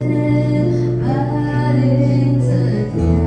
白日梦。